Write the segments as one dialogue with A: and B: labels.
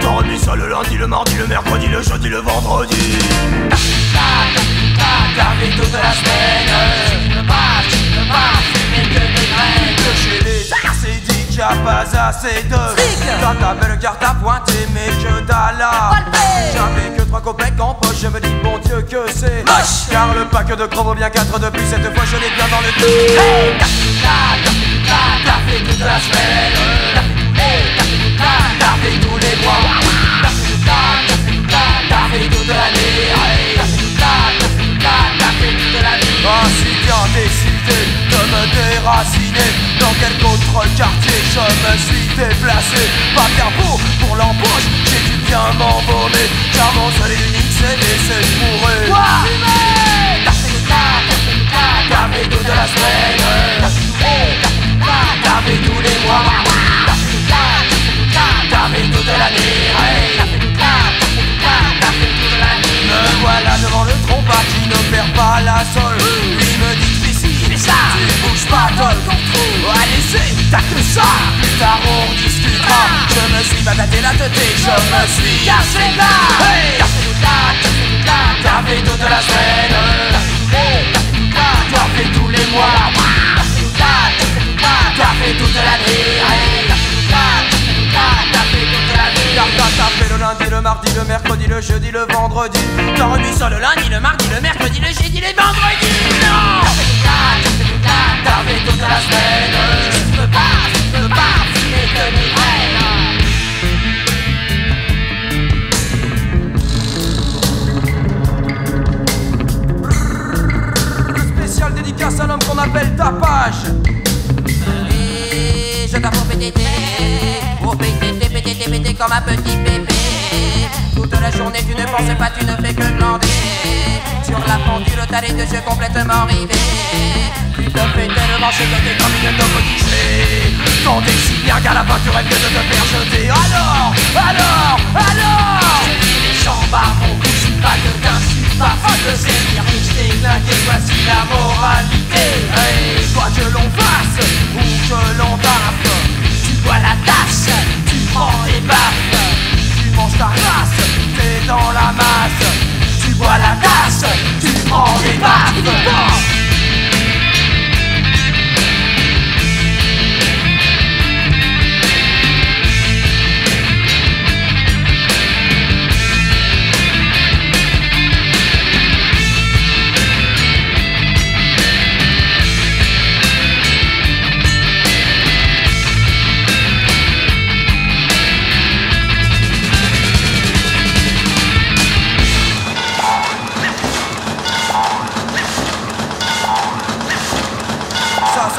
A: T'as remis ça le lundi, le mardi, le mercredi, le jeudi, le vendredi.
B: Fait toute la semaine. Tu ne pas, tu ne pas fumer que des graines.
A: Que chez les c'est dit qu'il y a pas assez de. Dans ta belle carte à pointer, mais que dalle J'avais que trois copecs en poche, je me dis bon Dieu que c'est
B: Moche.
A: Car le pack de crocs vaut bien 4 de plus, cette fois je l'ai bien dans le cul
B: Hey,
A: me déraciner Dans quel autre quartier je me suis déplacé Pas bien beau pour l'embauche, j'ai dû bien m'embaumer Car mon seul et unique c'est
B: t'as fait t'as t'as fait toute la semaine. Tous les mois. L'année. La vie.
A: Me voilà devant le trompa qui ne perd pas la sol Lui me dit ici,
B: Mais ça,
A: t'as que ça. Plus tard on discutera Je me suis bataté la tête et je me suis
B: cassé là
A: Hey!
B: Fait toute la, fait toute la,
A: T'as fait toute la semaine.
B: T'as fait
A: tous les mois.
B: T'as fait toute
A: l'année.
B: T'as fait
A: le lundi, le mardi, le mercredi, le jeudi, le vendredi. T'as remis ça le lundi, le mardi, le mercredi, le jeudi, le vendredi qu'on appelle tapage
B: Et je tape au PTT, au PTT, PTT, PTT comme un petit bébé. Toute la journée tu ne pensais pas, tu ne fais que glander. Sur la pendule, t'as les deux yeux complètement rivés.
A: Tu te fais tellement chicoter comme une topodichée Quand t'es si bien qu'à la fin tu rêves que de te faire jeter Alors, alors, alors
B: Les jambes à mon cou, je suis pas quelqu'un,
A: T'ai claqué, voici la moralité. Quoi que l'on fasse ou que l'on taffe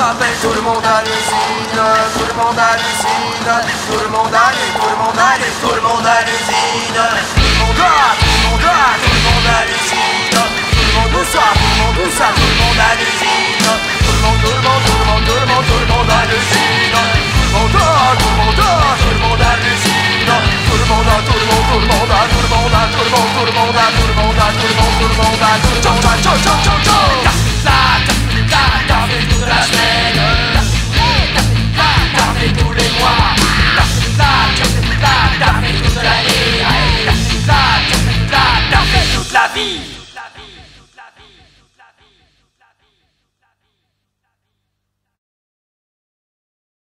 A: Ça s'appelle tout le monde hallucine, tout le monde hallucine, tout le monde hallucine, tout le monde hallucine, tout le monde hallucine, tout le monde a, tout le monde a, tout le monde hallucine, tout le monde où ça, tout le monde tout le monde hallucine, tout le monde, tout le monde, tout le monde, tout le monde, tout le monde tout le monde a, tout le monde a, tout le monde hallucine, tout le monde a, tout le monde, tout le monde a, tout le monde tout le monde, tout le monde a, tout le monde a, tout le monde, tout le monde a, tout le monde a, ciao, ciao, ciao.
B: Toute la vie.